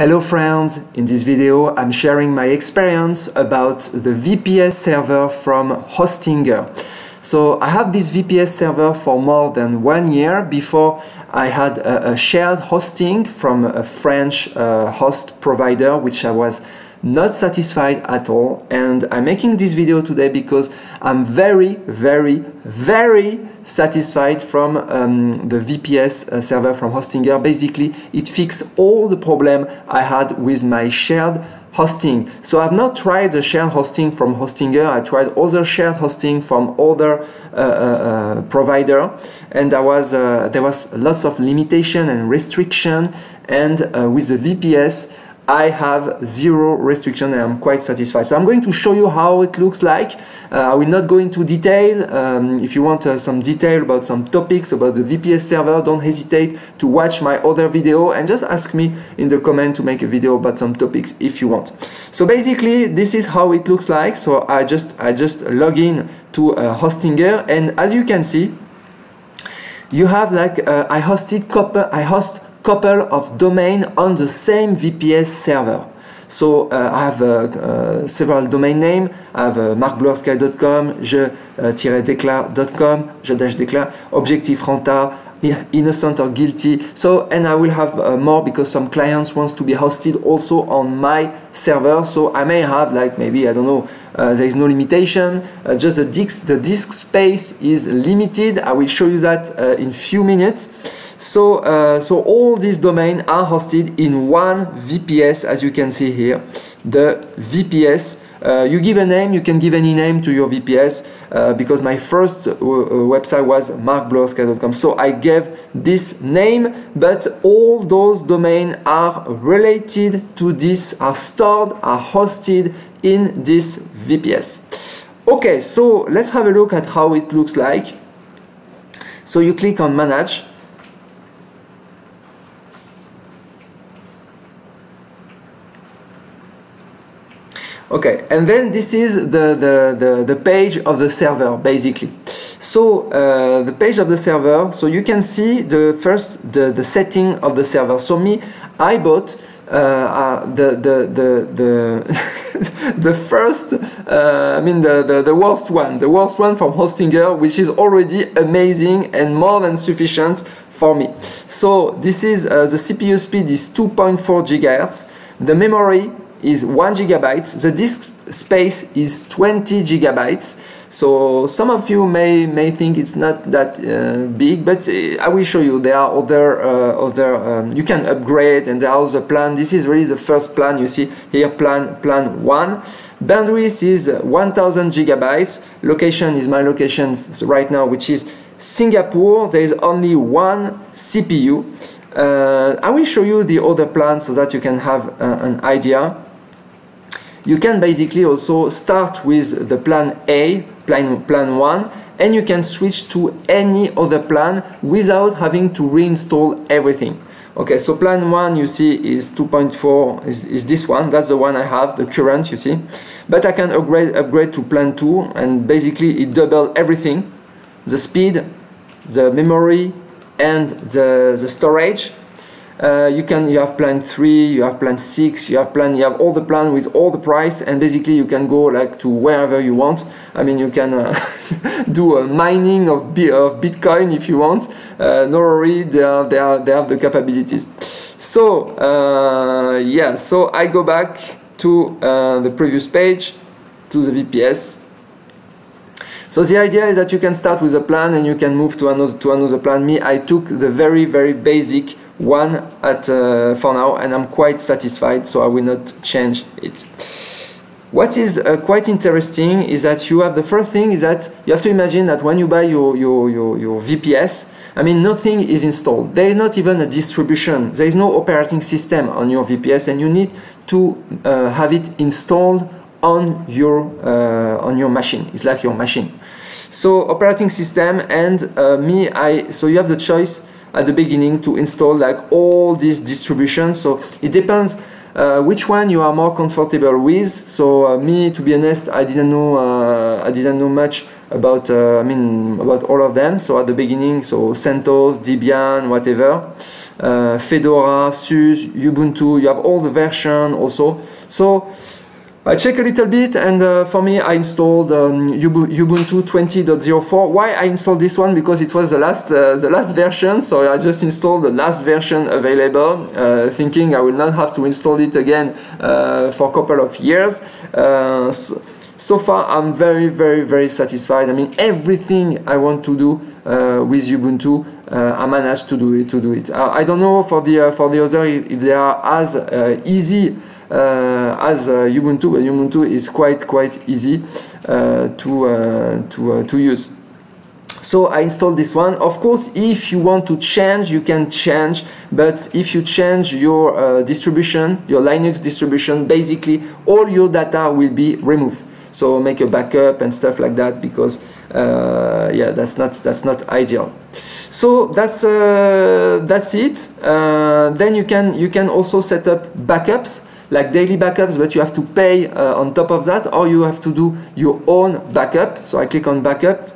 Hello friends, in this video I'm sharing my experience about the VPS server from Hostinger. So I have this VPS server for more than one year. Before I had a, a shared hosting from a French uh, host provider which I was not satisfied at all. And I'm making this video today because I'm very very very satisfied from um, the VPS uh, server from Hostinger. Basically, it fixed all the problem I had with my shared hosting. So I've not tried the shared hosting from Hostinger. I tried other shared hosting from other uh, uh, uh provider, and there was uh, there was lots of limitation and restriction. And uh, with the VPS, I have zero restriction and I'm quite satisfied. So I'm going to show you how it looks like. Uh, I will not go into detail. Um, if you want uh, some detail about some topics about the VPS server, don't hesitate to watch my other video and just ask me in the comment to make a video about some topics if you want. So basically, this is how it looks like. So I just I just log in to uh, Hostinger and as you can see, you have like uh, I hosted copper I host couple of domain on the same VPS server. So uh, I have uh, uh, several domain name. I have uh, je-declare.com, je-declare, Objectif Renta, innocent or guilty. So, and I will have uh, more because some clients wants to be hosted also on my server. So I may have like maybe, I don't know, uh, there is no limitation. Uh, just the disk, the disk space is limited. I will show you that uh, in few minutes. So, uh, so all these domains are hosted in one VPS, as you can see here, the VPS. Uh, you give a name, you can give any name to your VPS uh, because my first uh, website was marcbluersky.com. So I gave this name, but all those domains are related to this, are stored, are hosted in this VPS. Okay, so let's have a look at how it looks like. So you click on manage Okay, and then this is the, the, the, the page of the server, basically. So uh, the page of the server, so you can see the first, the, the setting of the server. So me, I bought uh, uh, the, the, the, the, the first, uh, I mean the, the, the worst one, the worst one from Hostinger, which is already amazing and more than sufficient for me. So this is, uh, the CPU speed is 2.4 gigahertz. The memory is 1 gigabyte. The disk space is 20 gigabytes. So some of you may may think it's not that uh, big, but uh, I will show you. There are other uh, other um, you can upgrade, and there are other plan. This is really the first plan you see here. Plan plan one. Bandwidth is 1000 gigabytes. Location is my location right now, which is Singapore. There is only one CPU. Uh, I will show you the other plan so that you can have uh, an idea you can basically also start with the plan A, plan, plan 1, and you can switch to any other plan without having to reinstall everything. Okay, so plan 1 you see is 2.4, is, is this one, that's the one I have, the current you see. But I can upgrade, upgrade to plan 2 and basically it double everything, the speed, the memory, and the, the storage uh, you can you have plan three, you have plan six, you have plan you have all the plan with all the price, and basically you can go like to wherever you want. I mean you can uh, do a mining of of Bitcoin if you want. Uh, no worry, they are, they are, they have the capabilities. So uh, yeah, so I go back to uh, the previous page to the VPS. So the idea is that you can start with a plan and you can move to another to another plan. Me, I took the very very basic one at uh, for now and I'm quite satisfied so I will not change it. What is uh, quite interesting is that you have the first thing is that you have to imagine that when you buy your, your, your, your VPS, I mean nothing is installed. There is not even a distribution. There is no operating system on your VPS and you need to uh, have it installed on your, uh, on your machine. It's like your machine. So operating system and uh, me, I, so you have the choice at the beginning to install like all these distributions. So it depends uh, which one you are more comfortable with. So uh, me, to be honest, I didn't know uh, I didn't know much about uh, I mean about all of them. So at the beginning, so CentOS, Debian, whatever, uh, Fedora, SUSE, Ubuntu. You have all the version also. So I check a little bit and uh, for me I installed um, Ubuntu 20.04. Why I installed this one? Because it was the last uh, the last version, so I just installed the last version available, uh, thinking I will not have to install it again uh, for a couple of years. Uh, so, so, far I'm very very very satisfied. I mean everything I want to do uh, with Ubuntu I managed to do it to do it. I don't know for the for the other if they are as easy uh, as uh, Ubuntu, but Ubuntu is quite quite easy uh, to to to use. So I installed this one. Of course, if you want to change, you can change. But if you change your uh, distribution, your Linux distribution, basically all your data will be removed. So make a backup and stuff like that because uh, yeah, that's not that's not ideal. So that's uh, that's it. then you can you can also set up backups like daily backups, but you have to pay uh, on top of that, or you have to do your own backup. So I click on backup.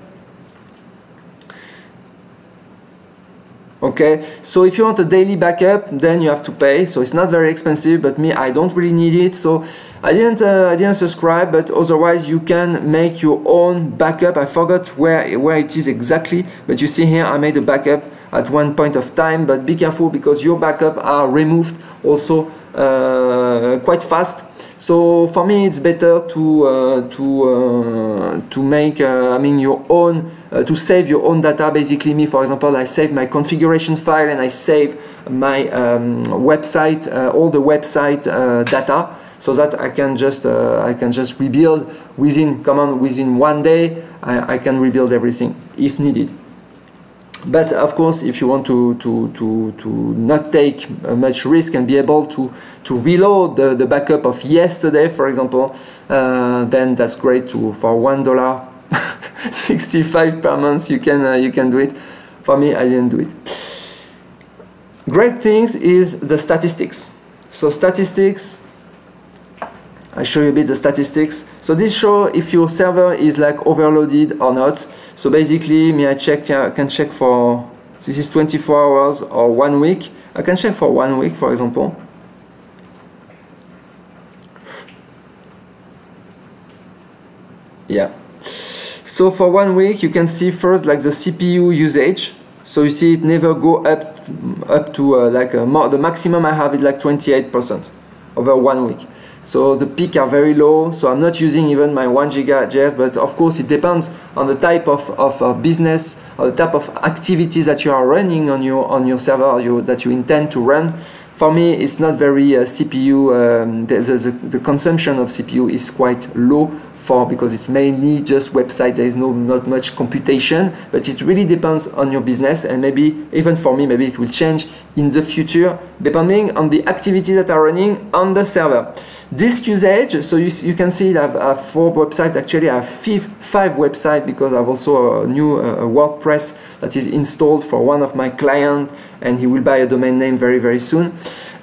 Okay, so if you want a daily backup, then you have to pay. So it's not very expensive, but me, I don't really need it. So I didn't, uh, I didn't subscribe, but otherwise you can make your own backup. I forgot where where it is exactly, but you see here I made a backup at one point of time. But be careful because your backup are removed also uh, quite fast. So for me, it's better to uh, to uh, to make I mean your own to save your own data. Basically, me for example, I save my configuration file and I save my um, website, all the website data so that I can just uh, I can just rebuild within command within one day I, I can rebuild everything if needed. But of course, if you want to, to, to, to not take much risk and be able to, to reload the, the backup of yesterday, for example, uh, then that's great to, for one dollar 65 per month you can, uh, you can do it. For me, I didn't do it. Great things is the statistics. So statistics, I show you a bit the statistics. So this show if your server is like overloaded or not. So basically, me I checked, I can check for, this is 24 hours or one week. I can check for one week, for example. Yeah. So for one week, you can see first like the CPU usage. So you see it never go up up to uh, like a, the maximum I have is like 28% over one week. So the peak are very low. So I'm not using even my one gigahertz, but of course it depends on the type of, of business or the type of activities that you are running on your on your server you, that you intend to run. For me, it's not very uh, CPU. Um, the, the, the consumption of CPU is quite low for because it's mainly just website. There is no not much computation, but it really depends on your business and maybe even for me, maybe it will change in the future depending on the activities that are running on the server. Disk usage, so you, you can see that I have four websites. Actually, I have five, five websites because I have also a new uh, WordPress that is installed for one of my clients and he will buy a domain name very very soon.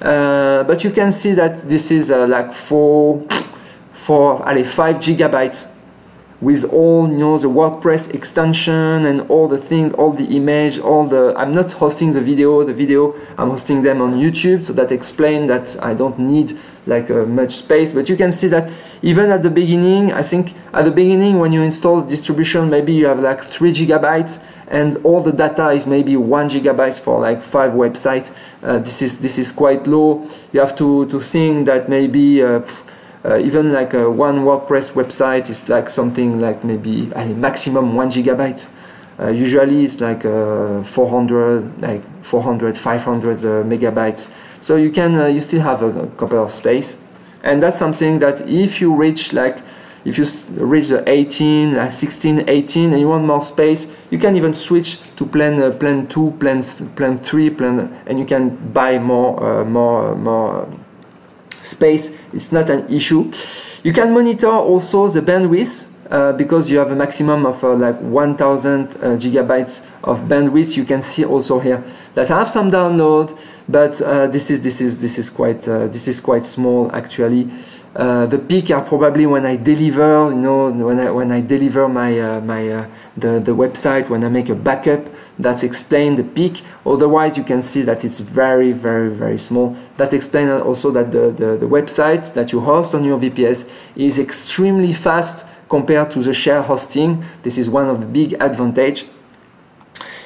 Uh, but you can see that this is uh, like four for allez, 5 gigabytes with all you know the WordPress extension and all the things, all the image, all the I'm not hosting the video, the video I'm hosting them on YouTube, so that explain that I don't need like uh, much space. But you can see that even at the beginning, I think at the beginning when you install the distribution, maybe you have like three gigabytes, and all the data is maybe one gigabyte for like five websites. Uh, this is this is quite low. You have to to think that maybe. Uh, uh, even like one WordPress website is like something like maybe a maximum one gigabyte. Uh, usually it's like uh, 400, like 400, 500 uh, megabytes. So you can, you still have a, a, couple of space. And that's something that if you reach like, if you reach the 18, uh, 16, 18, and you want more space, you can even switch to plan, plan 2, plan, plan 3, plan, and you can buy more, more, more space it's not an issue. You can monitor also the bandwidth uh, because you have a maximum of uh, like 1000 uh, gigabytes of bandwidth you can see also here that I have some download but uh, this is this is this is quite uh, this is quite small actually uh, the peak are probably when I deliver you know when I when I deliver my my the, the website when I make a backup that's explain the peak otherwise you can see that it's very very very small. That explains also that the, the, the website that you host on your VPS is extremely fast compared to the share hosting. This is one of the big advantage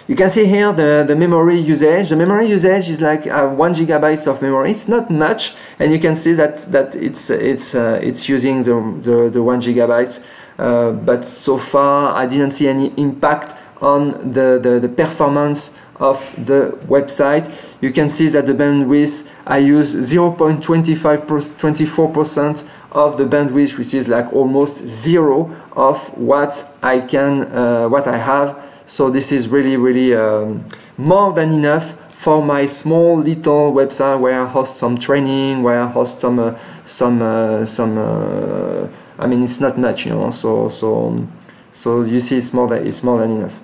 you can see here the, the memory usage. The memory usage is like uh, one gigabyte of memory. It's not much, and you can see that that it's it's uh, it's using the, the, the one gigabyte. Uh, but so far, I didn't see any impact on the, the, the performance of the website. You can see that the bandwidth, I use 0.25-24% of the bandwidth, which is like almost zero of what I can, uh, what I have so this is really, really um, more than enough for my small little website where I host some training, where I host some, uh, some, uh, some. Uh, I mean, it's not much, you know. So, so, so you see, it's more than it's more than enough.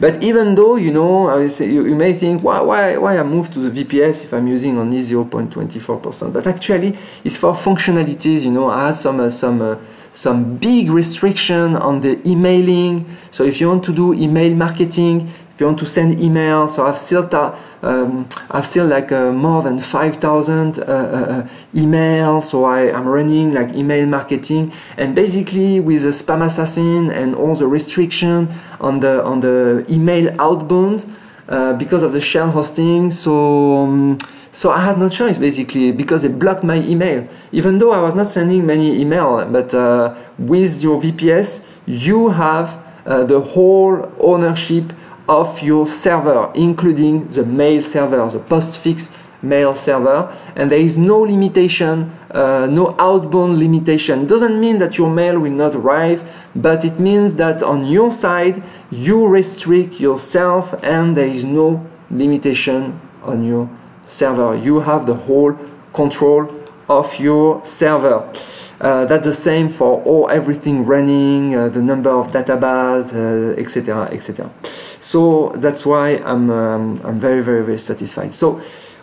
But even though you know, you, may think, why, why, why I move to the VPS if I'm using only 0.24%? But actually, it's for functionalities. You know, I had some uh, some uh, some big restriction on the emailing. So if you want to do email marketing, if you want to send emails, so I've still um, I've still like uh, more than 5,000 uh, uh, emails. So I am running like email marketing, and basically with the SpamAssassin and all the restriction on the on the email outbound uh, because of the shell hosting. So. Um, so I had no choice basically because they blocked my email. Even though I was not sending many email, but uh, with your VPS, you have uh, the whole ownership of your server, including the mail server, the postfix mail server, and there is no limitation, uh, no outbound limitation. Doesn't mean that your mail will not arrive, but it means that on your side you restrict yourself, and there is no limitation on your server. You have the whole control of your server. Uh, that's the same for all everything running, uh, the number of database, etc., uh, etc. Et so that's why I'm um, I'm very very very satisfied. So.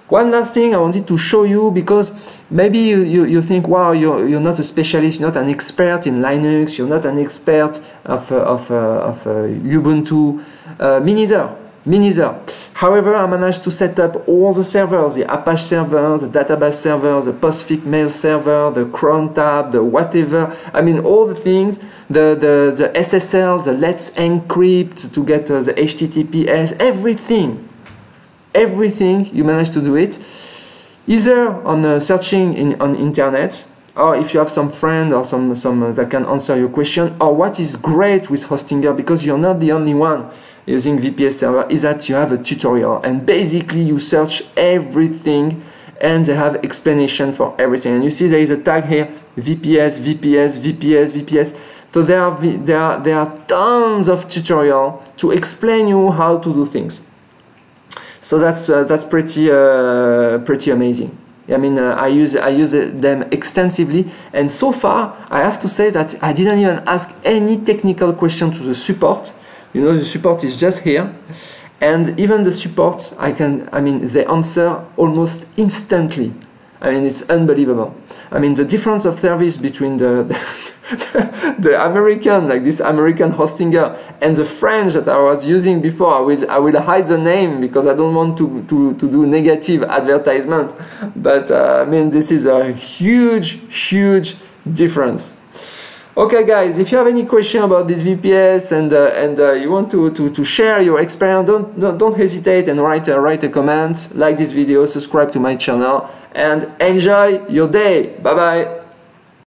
One last thing I wanted to show you because maybe you, you, you think, wow, you're, you're not a specialist, you're not an expert in Linux, you're not an expert of, uh, of, uh, of uh, Ubuntu. me neither, me neither. However, I managed to set up all the servers, the Apache server, the database server, the Postfix mail server, the cron tab, the whatever. I mean, all the things, the, the, the SSL, the Let's Encrypt to get uh, the HTTPS, everything. Everything, you manage to do it. Either on uh, searching in, on internet, or if you have some friend or some, some uh, that can answer your question, or what is great with Hostinger, because you're not the only one using VPS server is that you have a tutorial and basically you search everything and they have explanation for everything. And you see there is a tag here, VPS, VPS, VPS, VPS. So there are, there are, there are tons of tutorial to explain you how to do things. So that's, uh, that's pretty, uh, pretty amazing. I mean, uh, I use I use them extensively, and so far I have to say that I didn't even ask any technical question to the support. You know the support is just here. And even the support i can i mean they answer almost instantly. I mean it's unbelievable i mean the difference of service between the the, the american like this american hostinger and the french that i was using before i will i will hide the name because i don't want to to, to do negative advertisement. But uh, i mean this is a huge huge difference. Okay, guys, if you have any question about this VPS and uh, and uh, you want to, to, to share your experience, don't don't hesitate and write write a comment, like this video, subscribe to my channel, and enjoy your day. Bye bye.